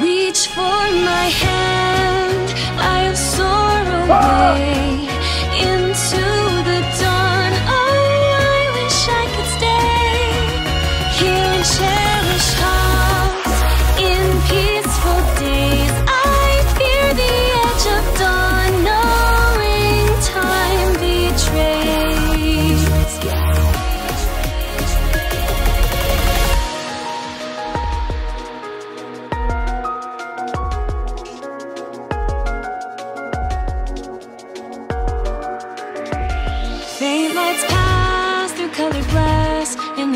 Reach for my hand, I'll soar away into the dawn. Oh, I wish I could stay here and cherish hearts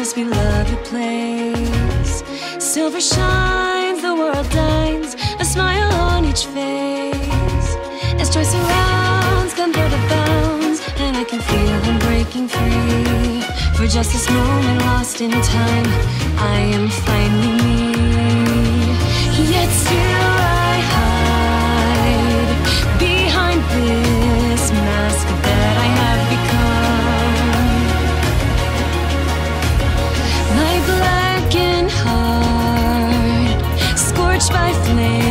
glass in this beloved place. Silver shines, the world dines, a smile on each face. As joy surrounds, comfort abounds, and I can feel I'm breaking free. For just this moment lost in time, I am finally me. torch by flame.